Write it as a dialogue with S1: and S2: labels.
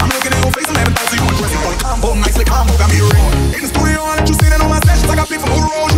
S1: I'm looking at your face and every time see you dressing on combo Nicely combo, got me wrong In the studio, I let you see that on my sessions I got people who roll